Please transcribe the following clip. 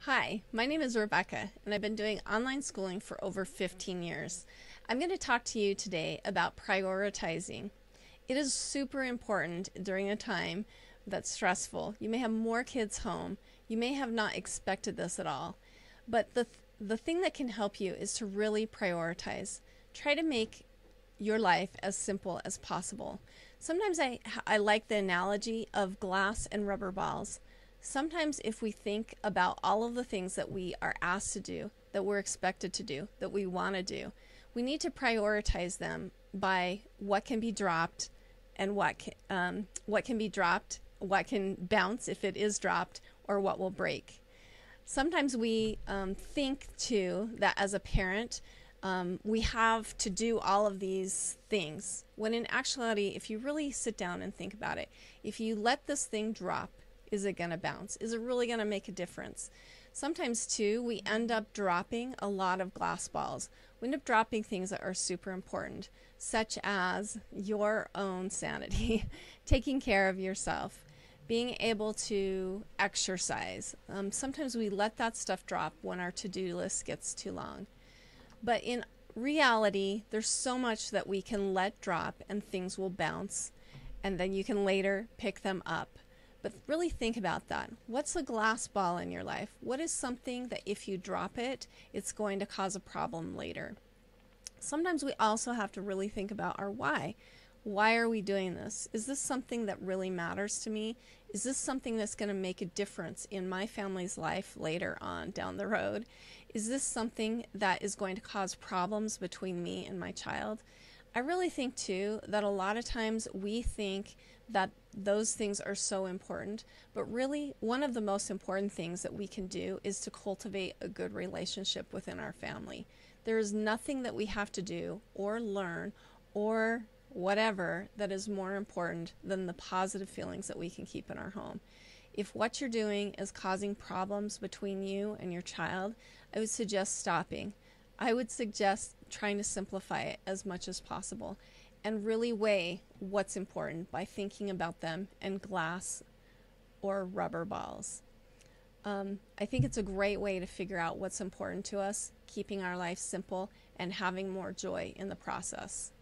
Hi, my name is Rebecca, and I've been doing online schooling for over 15 years. I'm going to talk to you today about prioritizing. It is super important during a time that's stressful. You may have more kids home. You may have not expected this at all. But the, th- the thing that can help you is to really prioritize. Try to make your life as simple as possible. Sometimes I, I like the analogy of glass and rubber balls. Sometimes, if we think about all of the things that we are asked to do, that we're expected to do, that we want to do, we need to prioritize them by what can be dropped and what can, um, what can be dropped, what can bounce if it is dropped, or what will break. Sometimes we um, think too that as a parent, um, we have to do all of these things. When in actuality, if you really sit down and think about it, if you let this thing drop, is it going to bounce? Is it really going to make a difference? Sometimes, too, we end up dropping a lot of glass balls. We end up dropping things that are super important, such as your own sanity, taking care of yourself, being able to exercise. Um, sometimes we let that stuff drop when our to do list gets too long. But in reality, there's so much that we can let drop and things will bounce, and then you can later pick them up. But really think about that. What's a glass ball in your life? What is something that if you drop it, it's going to cause a problem later? Sometimes we also have to really think about our why. Why are we doing this? Is this something that really matters to me? Is this something that's going to make a difference in my family's life later on down the road? Is this something that is going to cause problems between me and my child? I really think too that a lot of times we think that those things are so important. But really, one of the most important things that we can do is to cultivate a good relationship within our family. There is nothing that we have to do or learn or whatever that is more important than the positive feelings that we can keep in our home. If what you're doing is causing problems between you and your child, I would suggest stopping. I would suggest trying to simplify it as much as possible and really weigh what's important by thinking about them in glass or rubber balls. Um, I think it's a great way to figure out what's important to us, keeping our life simple, and having more joy in the process.